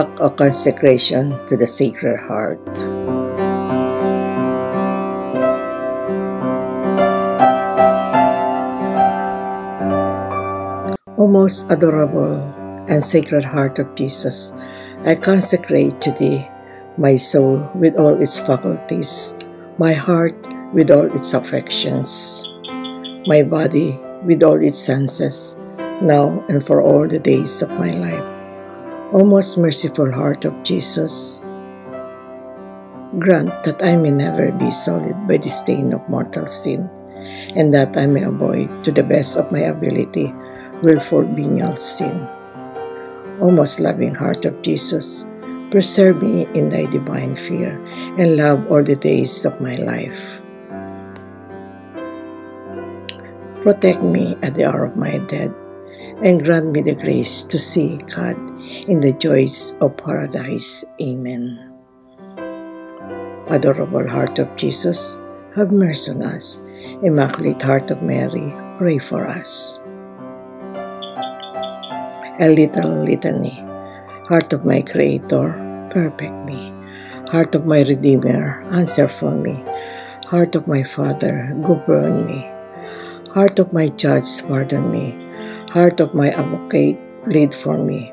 act of consecration to the Sacred Heart. O most adorable and Sacred Heart of Jesus, I consecrate to Thee my soul with all its faculties, my heart with all its affections, my body with all its senses, now and for all the days of my life. O most merciful heart of Jesus, grant that I may never be sullied by the stain of mortal sin, and that I may avoid, to the best of my ability, willful venial sin. O most loving heart of Jesus, preserve me in thy divine fear and love all the days of my life. Protect me at the hour of my death, and grant me the grace to see God in the joys of paradise. Amen. Adorable Heart of Jesus, have mercy on us. Immaculate Heart of Mary, pray for us. A little litany. Heart of my Creator, perfect me. Heart of my Redeemer, answer for me. Heart of my Father, govern me. Heart of my Judge, pardon me. Heart of my Advocate, plead for me.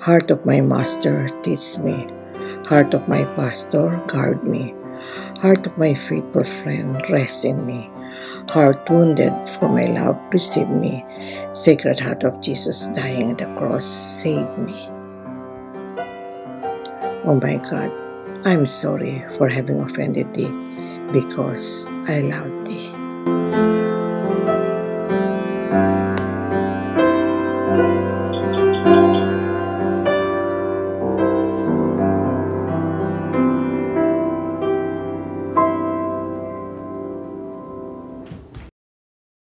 Heart of my Master, teach me. Heart of my Pastor, guard me. Heart of my faithful friend, rest in me. Heart wounded for my love, receive me. Sacred Heart of Jesus, dying at the cross, save me. Oh my God, I'm sorry for having offended thee because I love thee.